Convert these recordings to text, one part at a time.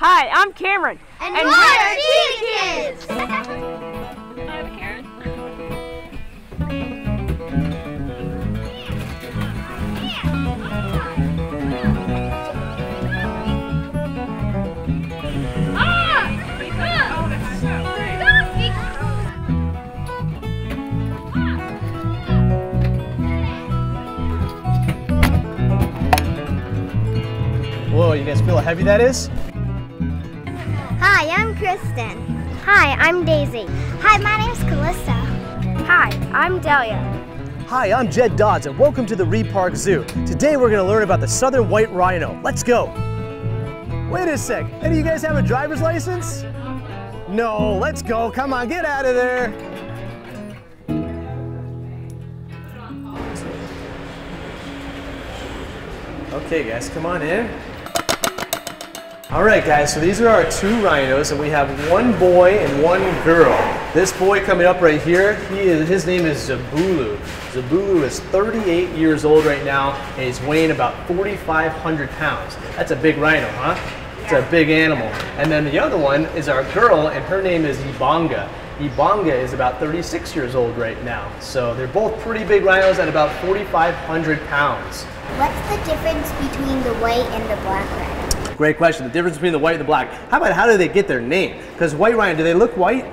Hi, I'm Cameron. And, and we're Cheetah Kids! I'm Karen. Whoa, you guys feel how heavy that is? Hi, I'm Kristen. Hi, I'm Daisy. Hi, my name's Callista. Hi, I'm Delia. Hi, I'm Jed Dodds and welcome to the Reid Park Zoo. Today we're going to learn about the southern white rhino. Let's go! Wait a sec, any of you guys have a driver's license? No, let's go, come on, get out of there. Okay guys, come on in. All right guys, so these are our two rhinos and we have one boy and one girl. This boy coming up right here, he is, his name is Zabulu. Zabulu is 38 years old right now and he's weighing about 4,500 pounds. That's a big rhino, huh? It's a big animal. And then the other one is our girl and her name is Ibanga. Ibanga is about 36 years old right now. So they're both pretty big rhinos at about 4,500 pounds. What's the difference between the white and the black rhino? Great question. The difference between the white and the black. How about how do they get their name? Because white rhino, do they look white?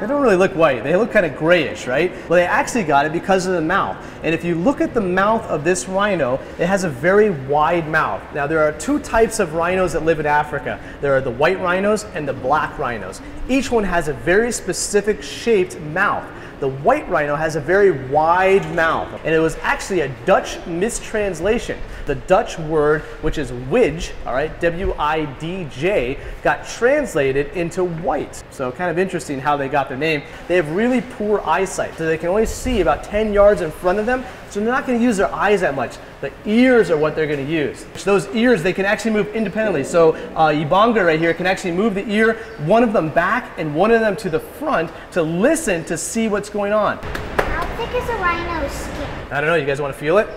They don't really look white. They look kind of grayish, right? Well, they actually got it because of the mouth. And if you look at the mouth of this rhino, it has a very wide mouth. Now, there are two types of rhinos that live in Africa. There are the white rhinos and the black rhinos. Each one has a very specific shaped mouth. The white rhino has a very wide mouth, and it was actually a Dutch mistranslation. The Dutch word, which is widj, all right, W-I-D-J, got translated into white. So kind of interesting how they got their name. They have really poor eyesight, so they can only see about 10 yards in front of them, so they're not gonna use their eyes that much. The ears are what they're gonna use. Those ears, they can actually move independently. So uh, Ibanga right here can actually move the ear, one of them back and one of them to the front to listen to see what's going on. How thick is a rhino's skin? I don't know, you guys wanna feel it?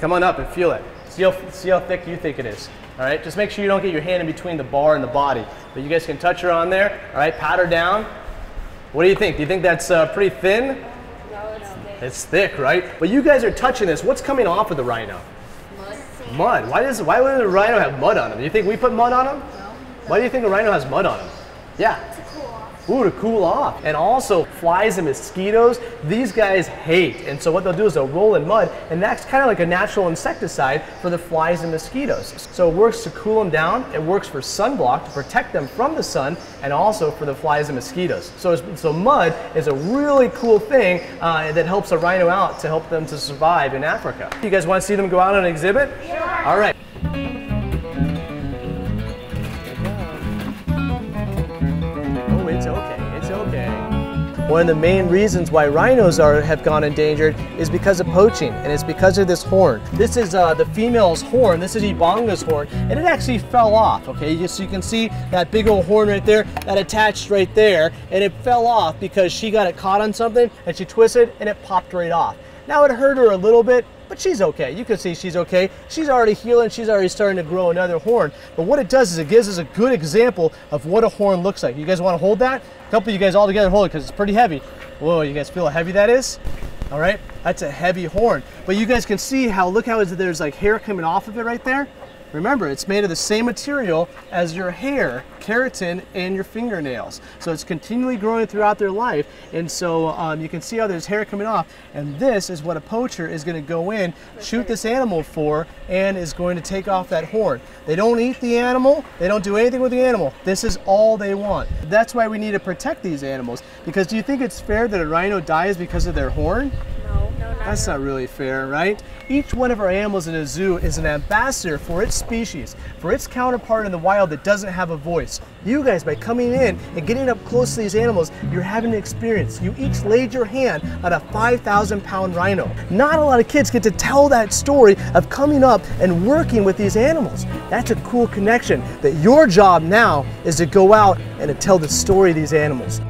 Come on up and feel it. See how, see how thick you think it is. All right, just make sure you don't get your hand in between the bar and the body. But you guys can touch her on there. All right, pat her down. What do you think? Do you think that's uh, pretty thin? No, it's thick. It's thick, right? But you guys are touching this. What's coming off of the rhino? Mud. Mud. Why does why would a rhino have mud on him? Do you think we put mud on him? No. Why do you think a rhino has mud on him? Yeah. To cool off. Ooh, to cool off. And also flies and mosquitoes, these guys hate. And so what they'll do is they'll roll in mud, and that's kind of like a natural insecticide for the flies and mosquitoes. So it works to cool them down, it works for sunblock to protect them from the sun, and also for the flies and mosquitoes. So, so mud is a really cool thing uh, that helps a rhino out to help them to survive in Africa. You guys want to see them go out on an exhibit? Sure. All right. One of the main reasons why rhinos are have gone endangered is because of poaching, and it's because of this horn. This is uh, the female's horn. This is Ibanga's horn, and it actually fell off. Okay, so you can see that big old horn right there that attached right there, and it fell off because she got it caught on something and she twisted and it popped right off. Now it hurt her a little bit, but she's okay. You can see she's okay. She's already healing. She's already starting to grow another horn. But what it does is it gives us a good example of what a horn looks like. You guys want to hold that? A couple of you guys all together hold it because it's pretty heavy. Whoa, you guys feel how heavy that is? All right, that's a heavy horn. But you guys can see how, look how there's like hair coming off of it right there. Remember, it's made of the same material as your hair, keratin, and your fingernails. So it's continually growing throughout their life. And so um, you can see how there's hair coming off. And this is what a poacher is going to go in, shoot this animal for, and is going to take off that horn. They don't eat the animal. They don't do anything with the animal. This is all they want. That's why we need to protect these animals. Because do you think it's fair that a rhino dies because of their horn? That's not really fair, right? Each one of our animals in a zoo is an ambassador for its species, for its counterpart in the wild that doesn't have a voice. You guys, by coming in and getting up close to these animals, you're having an experience. You each laid your hand on a 5,000 pound rhino. Not a lot of kids get to tell that story of coming up and working with these animals. That's a cool connection that your job now is to go out and to tell the story of these animals.